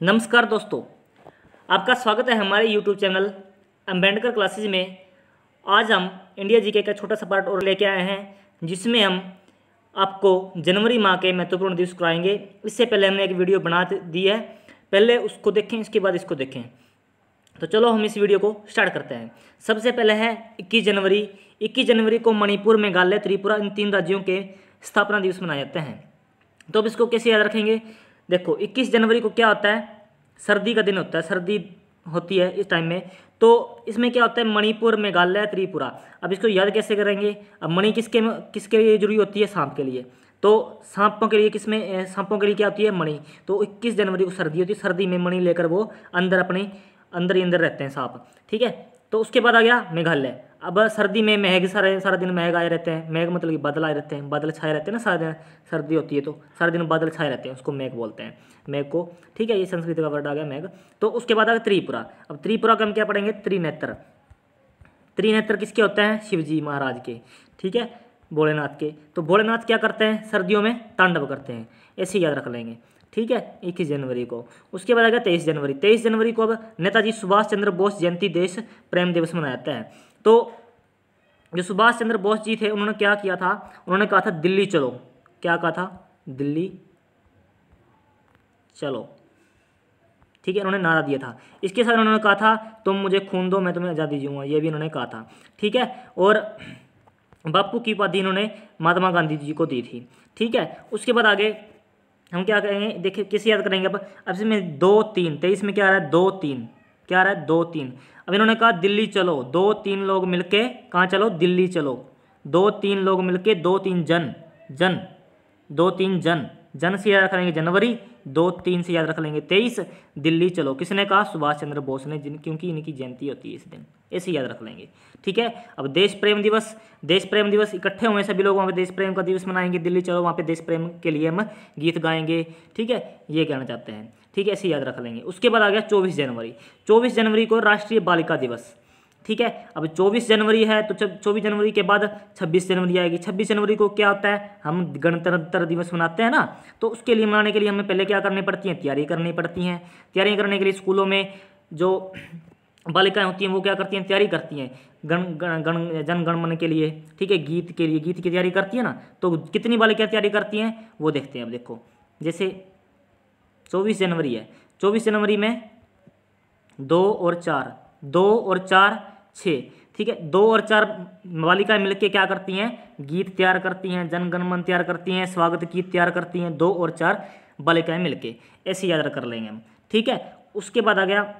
नमस्कार दोस्तों, आपका स्वागत है हमारे यूट्यूब चैनल अंबेडकर क्लासेज में। आज हम इंडिया जीके का छोटा सा पार्ट और लेके आए हैं, जिसमें हम आपको जनवरी माह के महत्वपूर्ण दिवस कराएँगे। इससे पहले हमने एक वीडियो बना दी है। पहले उसको देखें, इसके बाद इसको देखें। तो चलो हम इस वीडियो को स्टार्ट करते हैं। सबसे पहले है इक्कीस जनवरी। इक्कीस जनवरी को मणिपुर, मेघालय, त्रिपुरा इन तीन राज्यों के स्थापना दिवस मनाए जाते हैं। तो अब इसको कैसे याद रखेंगे? देखो 21 जनवरी को क्या होता है? सर्दी का दिन होता है, सर्दी होती है इस टाइम में। तो इसमें क्या होता है? मणिपुर, मेघालय, त्रिपुरा। अब इसको याद कैसे करेंगे? अब मणि किसके किसके लिए ज़रूरी होती है? सांप के लिए। तो सांपों के लिए किसमें सांपों के लिए क्या होती है? मणि। तो 21 जनवरी को सर्दी होती है। सर्दी में मणि लेकर वो अंदर अपने, अंदर ही अंदर रहते हैं सांप। ठीक है? तो उसके बाद आ गया मेघालय। अब सर्दी में मेघ सारे, सारा दिन मेघ आए रहते हैं। मेघ मतलब कि बादल आए रहते हैं। बादल छाए रहते हैं ना सारा दिन, सर्दी होती है तो सारा दिन बादल छाए रहते हैं, उसको मेघ बोलते हैं। मेघ को, ठीक है, ये संस्कृत का वर्ड आ गया मेघ तो उसके बाद आ गया त्रिपुरा। अब त्रिपुरा का हम क्या पढ़ेंगे? त्रिनेत्र। त्रिनेत्र किसके होते हैं? शिवजी महाराज के, ठीक है, भोलेनाथ के। तो भोलेनाथ क्या करते हैं? सर्दियों में तांडव करते हैं। ऐसे याद रख लेंगे। ठीक है, इक्कीस जनवरी को। उसके बाद आ गया तेईस जनवरी। तेईस जनवरी को अब नेताजी सुभाष चंद्र बोस जयंती देश प्रेम दिवस मनाया जाता है। तो जो सुभाष चंद्र बोस जी थे, उन्होंने क्या किया था? उन्होंने कहा था, दिल्ली चलो। क्या कहा था? दिल्ली चलो। ठीक है, उन्होंने नारा दिया था। इसके साथ उन्होंने कहा था, तुम मुझे खून दो, मैं तुम्हें आज़ादी दूँगा। ये भी उन्होंने कहा था। ठीक है, और बापू की उपाधि इन्होंने महात्मा गांधी जी को दी थी। ठीक है, उसके बाद आगे हम क्या करेंगे? देखिए, किस याद करेंगे अब अब इसमें दो तीन, तेईस में क्या आ रहा है? दो तीन। क्या आ रहा है? दो तीन। अब इन्होंने कहा, दिल्ली चलो। दो तीन लोग मिलके कहाँ चलो? दिल्ली चलो। दो तीन लोग मिलके दो तीन जन जन, दो तीन जन। जन से याद करेंगे जनवरी दो, तीन से याद रख लेंगे। तेईस, दिल्ली चलो। किसने कहा? सुभाष चंद्र बोस ने, जिन, क्योंकि इनकी जयंती होती है इस दिन। ऐसे याद रख लेंगे। ठीक है? अब देश प्रेम दिवस। देश प्रेम दिवस इकट्ठे हुए सभी लोग। वहाँ पे देश प्रेम का दिवस मनाएँगे। दिल्ली चलो। वहाँ पे देश प्रेम के लिए हम गीत गाएँगे। ठीक है? ये कहना चाहते हैं। ठीक है? ऐसे याद रख लेंगे। उसके बाद आ गया चौबीस जनवरी। चौबीस जनवरी को राष्ट्रीय बालिका दिवस। ठीक है? अब 24 जनवरी है तो चौबीस जनवरी के बाद 26 जनवरी आएगी। 26 जनवरी को क्या होता है? हम गणतंत्र दिवस मनाते हैं ना? तो उसके लिए मनाने के लिए हमें पहले क्या करनी पड़ती हैं? तैयारी करनी पड़ती हैं। तैयारी करने के लिए स्कूलों में जो बालिकाएँ होती हैं, वो क्या करती हैं? तैयारी करती हैं। गण गण गण जन गणमन के लिए, ठीक है? गीत के लिए, गीत की तैयारी करती है ना? तो कितनी बालिकाएँ तैयारी करती हैं? वो देखते हैं अब देखो। जैसे चौबीस जनवरी है। चौबीस जनवरी में दो और चार। दो और चार छः। ठीक है? दो और चार बालिकाएँ मिलकर क्या करती हैं? गीत तैयार करती हैं जनगणमन तैयार करती हैं, स्वागत गीत तैयार करती हैं दो और चार बालिकाएँ मिलके। ऐसे याद कर लेंगे हम। ठीक है? उसके बाद आ गया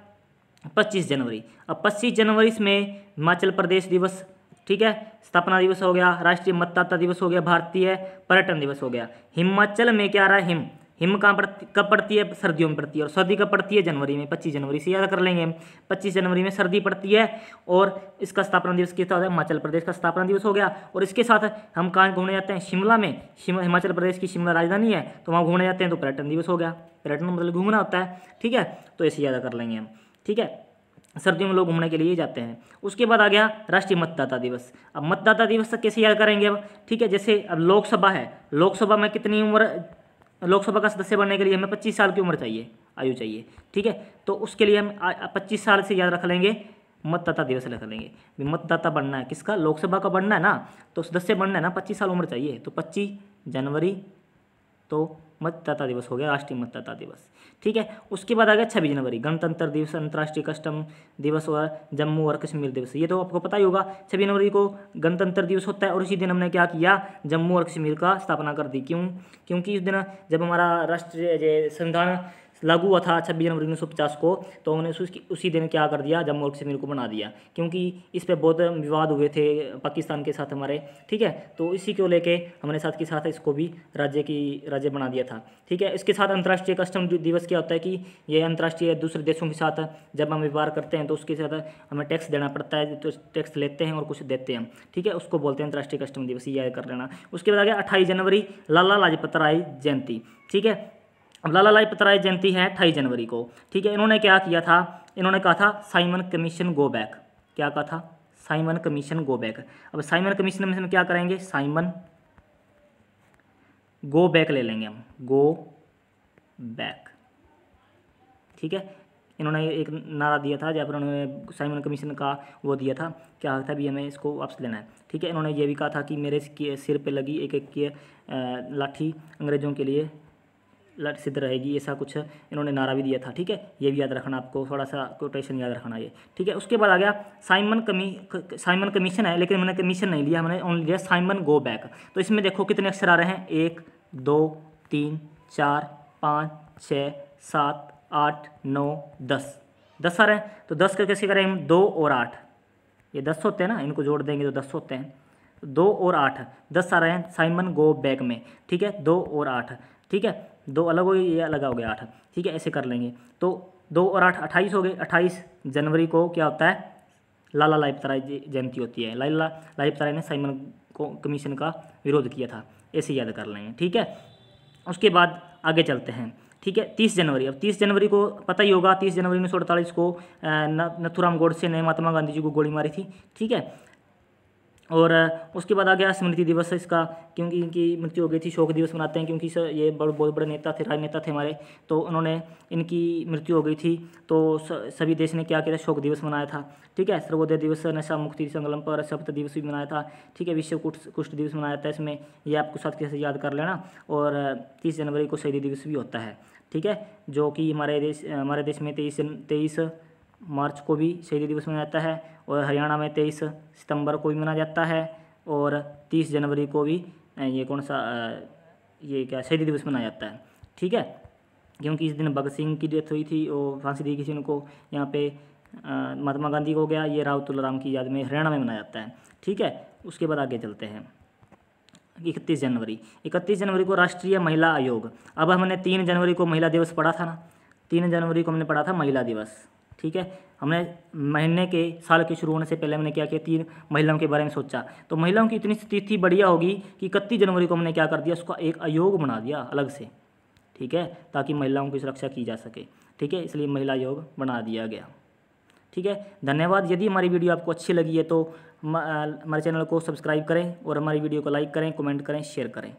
पच्चीस जनवरी। अब पच्चीस जनवरी में हिमाचल प्रदेश दिवस, ठीक है? स्थापना दिवस हो गया, राष्ट्रीय मतदाता दिवस हो गया, भारतीय पर्यटन दिवस हो गया। हिमाचल में क्या आ रहा है? हिम। हिम कहाँ पड़ती, कब पड़ती है? सर्दियों में पड़ती है। और सर्दी कब पड़ती है? जनवरी में, पच्चीस जनवरी से याद कर लेंगे हम। पच्चीस जनवरी में सर्दी पड़ती है और इसका स्थापना दिवस कितना होता है? हिमाचल प्रदेश का स्थापना दिवस हो गया। और इसके साथ हम कहाँ घूमने जाते हैं? शिमला में। हिमाचल प्रदेश की शिमला राजधानी है तो वहाँ घूमने जाते हैं तो पर्यटन दिवस हो गया। पर्यटन मतलब घूमना होता है, ठीक है? तो ऐसे याद कर लेंगे हम, ठीक है? सर्दियों में लोग घूमने के लिए जाते हैं। उसके बाद आ गया राष्ट्रीय मतदाता दिवस। अब मतदाता दिवस तक कैसे याद करेंगे अब? ठीक है, जैसे अब लोकसभा है। लोकसभा में कितनी उम्र लोकसभा का सदस्य बनने के लिए हमें पच्चीस साल की उम्र चाहिए, आयु चाहिए, ठीक है? तो उसके लिए हम पच्चीस साल से याद रख लेंगे, मतदाता दिवस रख लेंगे। मतदाता बनना है, किसका? लोकसभा का बनना है ना? तो सदस्य बनना है ना, पच्चीस साल उम्र चाहिए। तो पच्चीस जनवरी तो मतदाता दिवस हो गया, राष्ट्रीय मतदाता दिवस। ठीक है? उसके बाद आ गया छब्बीस जनवरी, गणतंत्र दिवस, अंतर्राष्ट्रीय कस्टम दिवस और जम्मू और कश्मीर दिवस। ये तो आपको पता ही होगा, छब्बीस जनवरी को गणतंत्र दिवस होता है और उसी दिन हमने क्या किया? जम्मू और कश्मीर का स्थापना कर दी। क्यों? क्योंकि उस दिन जब हमारा राष्ट्रीय संविधान लागू हुआ था छब्बीस जनवरी उन्नीस सौ पचास को तो उन्होंने उसी दिन क्या कर दिया जम्मू और कश्मीर को बना दिया। क्योंकि इस पर बहुत विवाद हुए थे पाकिस्तान के साथ हमारे, ठीक है? तो इसी को लेके हमने साथ के साथ इसको भी राज्य की, राज्य बना दिया था, ठीक है? इसके साथ अंतर्राष्ट्रीय कस्टम दिवस क्या होता है कि ये अंतर्राष्ट्रीय दूसरे देशों के साथ जब हम व्यापार करते हैं तो उसके साथ हमें टैक्स देना पड़ता है तो टैक्स लेते हैं और कुछ देते हैं ठीक है? उसको बोलते हैं अंतर्राष्ट्रीय कस्टम दिवस, ये कर लेना। उसके बाद आ गया अट्ठाईस जनवरी, लाला लाजपत राय जयंती, ठीक है? अब लाला लाजपत राय जयंती है अट्ठाईस जनवरी को। ठीक है, इन्होंने क्या किया था? इन्होंने कहा था, साइमन कमीशन, गो बैक। क्या कहा था? Simon commission, go back. अब साइमन कमीशन में क्या करेंगे? साइमन गो बैक ले लेंगे हम। Go back. ठीक है, इन्होंने एक नारा दिया था, जहाँ पर उन्होंने साइमन कमीशन का वो दिया था, क्या था भी हमें इसको वापस लेना है। ठीक है, इन्होंने ये भी कहा था कि मेरे सिर पे लगी एक एक की लाठी अंग्रेज़ों के लिए। सिद्ध रहेगी, ऐसा कुछ इन्होंने नारा भी दिया था, ठीक है? ये भी याद रखना आपको थोड़ा सा कोटेशन याद रखना ये, ठीक है? उसके बाद आ गया साइमन कमी साइमन कमीशन है, लेकिन मैंने कमीशन नहीं लिया मैंने ओनली लिया साइमन गो बैक तो इसमें देखो कितने अक्षर आ रहे हैं, एक, दो, तीन, चार, पाँच, छः, सात, आठ, नौ, दस। दस आ रहे हैं तो दस का कैसे करें हम? दो और आठ। ये दस होते हैं ना, इनको जोड़ देंगे तो दस होते हैं। दो और आठ, दस आ रहे हैं साइमन गो बैग में, ठीक है? दो और आठ, ठीक है? दो अलग हो गए, ये अलग हो गया आठ। ठीक है, ऐसे कर लेंगे। तो दो और आठ, अट्ठाईस हो गए। अट्ठाईस जनवरी को क्या होता है? लाला लाइफ तराई जयंती होती है। लाला लाइफ तराई ने साइमन को कमीशन का विरोध किया था। ऐसे याद कर लेंगे। ठीक है? उसके बाद आगे चलते हैं। ठीक है? तीस जनवरी। अब तीस जनवरी को पता ही होगा, तीस जनवरी उन्नीस सौ अड़तालीस को नथुराम गोडसे ने महात्मा गांधी जी को गोली मारी थी। ठीक है? और उसके बाद आ गया स्मृति दिवस इसका, क्योंकि इनकी मृत्यु हो गई थी, शोक दिवस मनाते हैं, क्योंकि सर ये बड़े, बहुत बड़े नेता थे, राजनेता थे हमारे तो उन्होंने इनकी मृत्यु हो गई थी तो सभी देश ने क्या किया था, शोक दिवस मनाया था, ठीक है? सर्वोदय दिवस, नशा मुक्ति संगलम पर सप्त दिवस भी मनाया था, ठीक है? विश्व कुष्ठ दिवस मनाया था इसमें, ये आपको साथ कैसे याद कर लेना, और तीस जनवरी को शहीदी दिवस भी होता है, ठीक है? जो कि हमारे देश हमारे देश में तेईस तेईस मार्च को भी शहीदी दिवस मनाया जाता है और हरियाणा में तेईस सितंबर को भी मनाया जाता है और तीस जनवरी को भी ये कौन सा ये क्या शहीदी दिवस मनाया जाता है। ठीक है? क्योंकि इस दिन भगत सिंह की डेथ हुई थी और फांसी दी किसी उनको। यहाँ पे महात्मा गांधी को गया, ये राव तुलाराम की याद में हरियाणा में मनाया जाता है। ठीक है? उसके बाद आगे चलते हैं। इकतीस जनवरी। इकतीस जनवरी को राष्ट्रीय महिला आयोग। अब हमने तीन जनवरी को महिला दिवस पढ़ा था ना? तीन जनवरी को हमने पढ़ा था महिला दिवस। ठीक है? हमने महीने के, साल के शुरू होने से पहले हमने क्या किया? तीन महिलाओं के बारे में सोचा। तो महिलाओं की इतनी स्थिति बढ़िया होगी कि इकतीस जनवरी को हमने क्या कर दिया? उसका एक आयोग बना दिया, अलग से। ठीक है? ताकि महिलाओं की सुरक्षा की जा सके। ठीक है? इसलिए महिला आयोग बना दिया गया। ठीक है? धन्यवाद। यदि हमारी वीडियो आपको अच्छी लगी है तो हमारे चैनल को सब्सक्राइब करें और हमारी वीडियो को लाइक करें, कमेंट करें, शेयर करें।